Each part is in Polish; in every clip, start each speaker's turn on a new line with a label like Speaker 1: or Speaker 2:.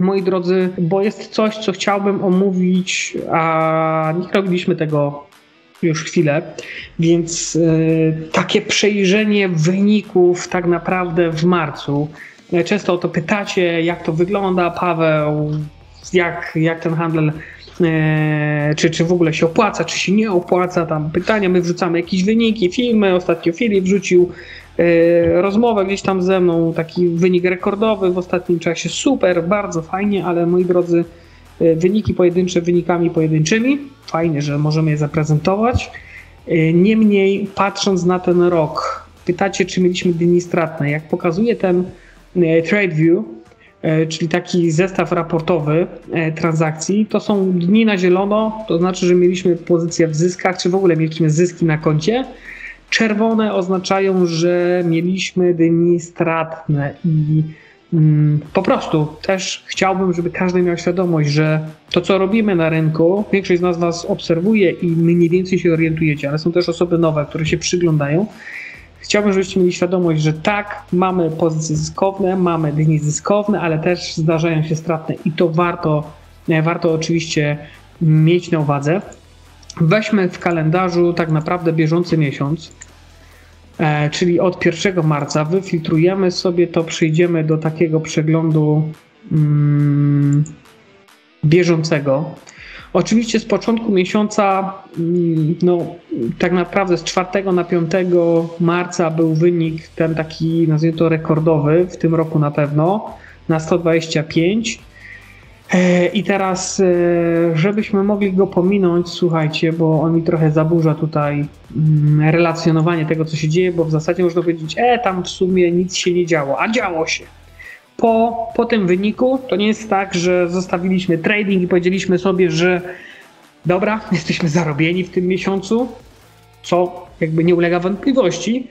Speaker 1: moi drodzy, bo jest coś, co chciałbym omówić, a nie robiliśmy tego już chwilę, więc y, takie przejrzenie wyników tak naprawdę w marcu. Często o to pytacie, jak to wygląda, Paweł, jak, jak ten handel E, czy, czy w ogóle się opłaca, czy się nie opłaca, tam pytania, my wrzucamy jakieś wyniki, filmy, ostatnio Filip wrzucił rozmowę gdzieś tam ze mną, taki wynik rekordowy w ostatnim czasie, super, bardzo fajnie, ale moi drodzy, e, wyniki pojedyncze wynikami pojedynczymi, fajnie, że możemy je zaprezentować, niemniej patrząc na ten rok, pytacie, czy mieliśmy dni stratne, jak pokazuje ten TradeView, E, czyli taki zestaw raportowy transakcji, to są dni na zielono, to znaczy, że mieliśmy pozycję w zyskach, czy w ogóle mieliśmy zyski na koncie. Czerwone oznaczają, że mieliśmy dni stratne i mm, po prostu też chciałbym, żeby każdy miał świadomość, że to, co robimy na rynku, większość z nas nas obserwuje i mniej więcej się orientujecie, ale są też osoby nowe, które się przyglądają Chciałbym, żebyście mieli świadomość, że tak, mamy pozycje zyskowne, mamy dni zyskowne, ale też zdarzają się stratne i to warto, e, warto oczywiście mieć na uwadze. Weźmy w kalendarzu tak naprawdę bieżący miesiąc, e, czyli od 1 marca, wyfiltrujemy sobie to, przejdziemy do takiego przeglądu mm, bieżącego. Oczywiście z początku miesiąca, mm, no tak naprawdę z 4 na 5 marca był wynik ten taki, nazwijmy to rekordowy, w tym roku na pewno, na 125. E, I teraz, e, żebyśmy mogli go pominąć, słuchajcie, bo on mi trochę zaburza tutaj mm, relacjonowanie tego, co się dzieje, bo w zasadzie można powiedzieć, e, tam w sumie nic się nie działo, a działo się. Po, po tym wyniku to nie jest tak, że zostawiliśmy trading i powiedzieliśmy sobie, że dobra, jesteśmy zarobieni w tym miesiącu, co jakby nie ulega wątpliwości,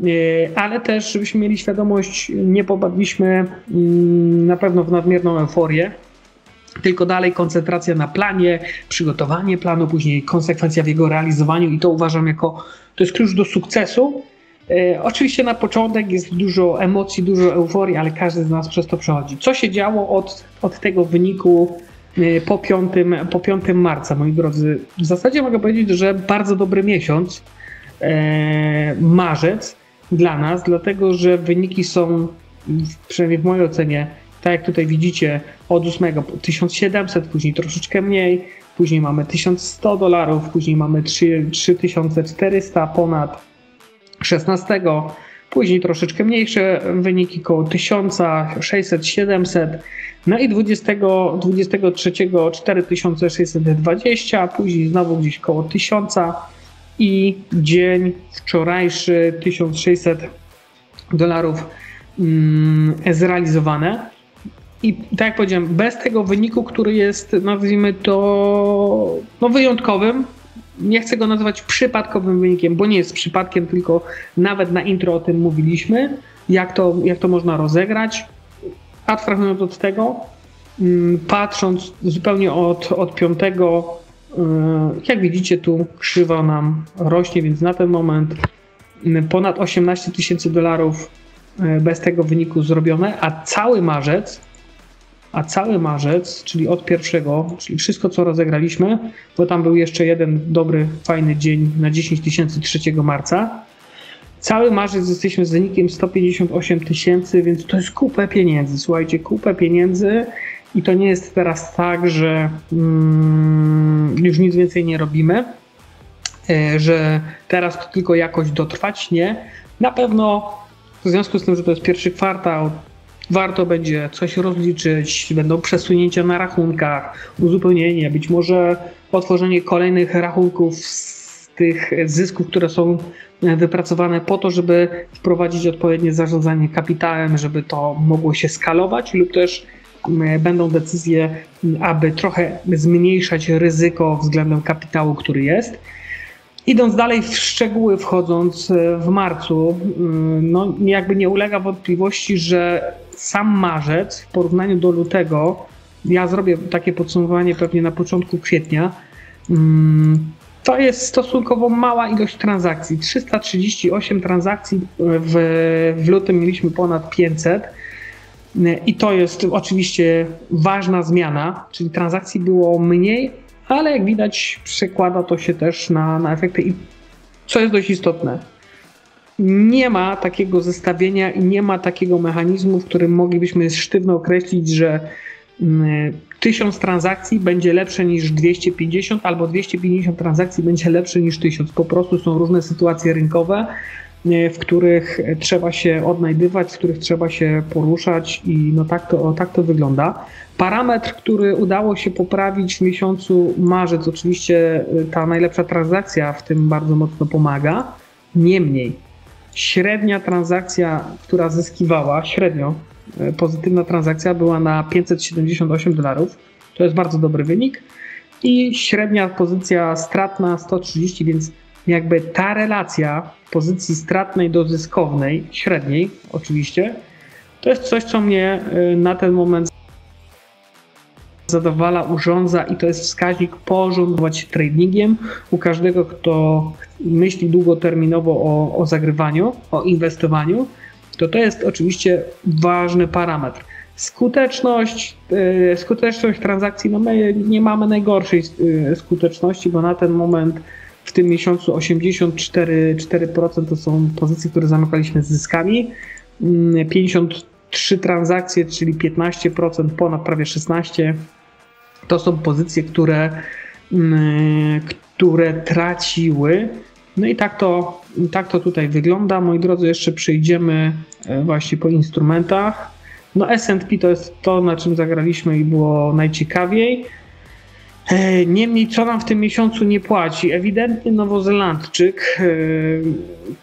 Speaker 1: e, ale też, żebyśmy mieli świadomość, nie popadliśmy mm, na pewno w nadmierną euforię, tylko dalej koncentracja na planie, przygotowanie planu, później konsekwencja w jego realizowaniu i to uważam jako, to jest klucz do sukcesu, E, oczywiście na początek jest dużo emocji, dużo euforii, ale każdy z nas przez to przechodzi. Co się działo od, od tego wyniku e, po 5, po 5 marca, moi drodzy? W zasadzie mogę powiedzieć, że bardzo dobry miesiąc, e, marzec dla nas, dlatego że wyniki są, przynajmniej w mojej ocenie, tak jak tutaj widzicie, od 8 1700, później troszeczkę mniej, później mamy 1100 dolarów, później mamy 3, 3400 ponad 16, później troszeczkę mniejsze wyniki koło 1000, 600, 700, no i 20, 23 4620, później znowu gdzieś koło 1000 i dzień wczorajszy 1600 dolarów mm, zrealizowane. I tak jak powiedziałem, bez tego wyniku, który jest, nazwijmy to, no wyjątkowym, nie chcę go nazywać przypadkowym wynikiem, bo nie jest przypadkiem, tylko nawet na intro o tym mówiliśmy, jak to, jak to można rozegrać. Abstrahując od tego, mm, patrząc zupełnie od, od piątego, y, jak widzicie, tu krzywa nam rośnie, więc na ten moment mm, ponad 18 tysięcy dolarów y, bez tego wyniku zrobione, a cały marzec a cały marzec, czyli od pierwszego, czyli wszystko co rozegraliśmy, bo tam był jeszcze jeden dobry, fajny dzień na 10 tysięcy 3 marca. Cały marzec jesteśmy z wynikiem 158 tysięcy, więc to jest kupę pieniędzy. Słuchajcie, kupę pieniędzy i to nie jest teraz tak, że mm, już nic więcej nie robimy, e, że teraz to tylko jakoś dotrwać. Nie. Na pewno w związku z tym, że to jest pierwszy kwartał, warto będzie coś rozliczyć, będą przesunięcia na rachunkach, uzupełnienie, być może otworzenie kolejnych rachunków z tych zysków, które są wypracowane po to, żeby wprowadzić odpowiednie zarządzanie kapitałem, żeby to mogło się skalować lub też mm, będą decyzje, aby trochę zmniejszać ryzyko względem kapitału, który jest. Idąc dalej w szczegóły, wchodząc w marcu, mm, no jakby nie ulega wątpliwości, że sam marzec w porównaniu do lutego, ja zrobię takie podsumowanie pewnie na początku kwietnia, mm, to jest stosunkowo mała ilość transakcji. 338 transakcji w, w lutym mieliśmy ponad 500. I to jest oczywiście ważna zmiana, czyli transakcji było mniej, ale jak widać, przekłada to się też na, na efekty. I co jest dość istotne, nie ma takiego zestawienia i nie ma takiego mechanizmu, w którym moglibyśmy sztywno określić, że 1000 mm, transakcji będzie lepsze niż 250, albo 250 transakcji będzie lepsze niż 1000. Po prostu są różne sytuacje rynkowe, e, w których trzeba się odnajdywać, w których trzeba się poruszać i no tak to, tak to wygląda. Parametr, który udało się poprawić w miesiącu marzec, oczywiście e, ta najlepsza transakcja w tym bardzo mocno pomaga. Niemniej, średnia transakcja, która zyskiwała, średnio e, pozytywna transakcja była na 578 dolarów. To jest bardzo dobry wynik. I średnia pozycja stratna 130, więc jakby ta relacja pozycji stratnej do zyskownej, średniej oczywiście, to jest coś, co mnie e, na ten moment zadowala, urządza i to jest wskaźnik porządkować tradingiem u każdego, kto myśli długoterminowo o, o zagrywaniu, o inwestowaniu, to to jest oczywiście ważny parametr. Skuteczność, yy, skuteczność transakcji, no my nie mamy najgorszej yy, skuteczności, bo na ten moment w tym miesiącu 84% to są pozycje, które zamykaliśmy z zyskami, yy, 53 transakcje, czyli 15%, ponad prawie 16%, to są pozycje, które, mm, które traciły. No i tak to, tak to tutaj wygląda. Moi drodzy, jeszcze przejdziemy e, właśnie po instrumentach. No S&P to jest to, na czym zagraliśmy i było najciekawiej. E, niemniej, co nam w tym miesiącu nie płaci? Ewidentnie Nowozelandczyk e,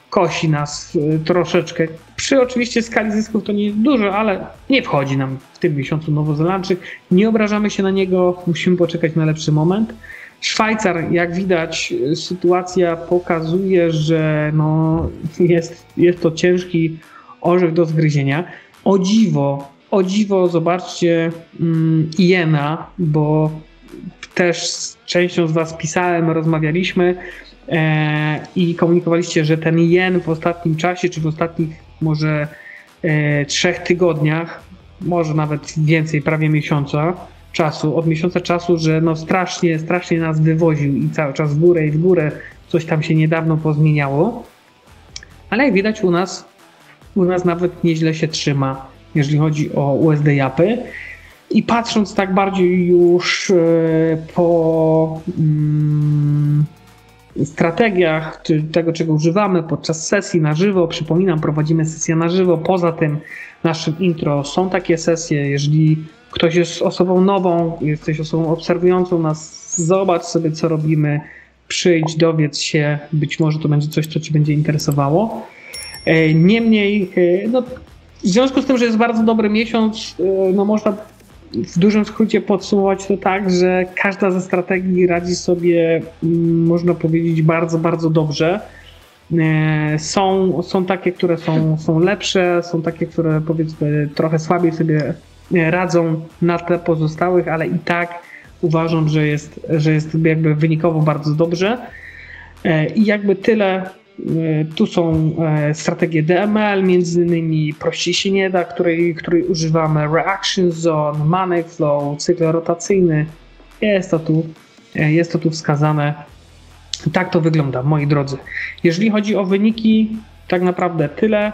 Speaker 1: kosi nas troszeczkę. Przy oczywiście skali zysków to nie jest dużo, ale nie wchodzi nam w tym miesiącu Nowozelandczyk. Nie obrażamy się na niego, musimy poczekać na lepszy moment. Szwajcar, jak widać, sytuacja pokazuje, że no jest, jest to ciężki orzech do zgryzienia. O dziwo, o dziwo, zobaczcie um, Iena, bo też z częścią z Was pisałem, rozmawialiśmy e, i komunikowaliście, że ten jen w ostatnim czasie, czy w ostatnich może e, trzech tygodniach, może nawet więcej, prawie miesiąca czasu, od miesiąca czasu, że no strasznie, strasznie nas wywoził i cały czas w górę i w górę coś tam się niedawno pozmieniało. Ale jak widać u nas, u nas nawet nieźle się trzyma, jeżeli chodzi o USD Japy. I patrząc tak bardziej już e, po mm, strategiach, czy tego, czego używamy podczas sesji na żywo, przypominam, prowadzimy sesję na żywo. Poza tym naszym intro są takie sesje. Jeżeli ktoś jest osobą nową, jesteś osobą obserwującą nas, zobacz sobie, co robimy, przyjdź, dowiedz się, być może to będzie coś, co Ci będzie interesowało. E, niemniej, e, no, w związku z tym, że jest bardzo dobry miesiąc, no można w dużym skrócie podsumować to tak, że każda ze strategii radzi sobie, mm, można powiedzieć, bardzo, bardzo dobrze. E, są, są takie, które są, są lepsze, są takie, które powiedzmy trochę słabiej sobie radzą na tle pozostałych, ale i tak uważam, że jest, że jest jakby wynikowo bardzo dobrze. E, I jakby tyle tu są e, strategie DML, między innymi prościej się nie da, której, której używamy Reaction Zone, Money Flow, cykl rotacyjny. Jest to tu, e, jest to tu wskazane. Tak to wygląda, moi drodzy. Jeżeli chodzi o wyniki, tak naprawdę tyle.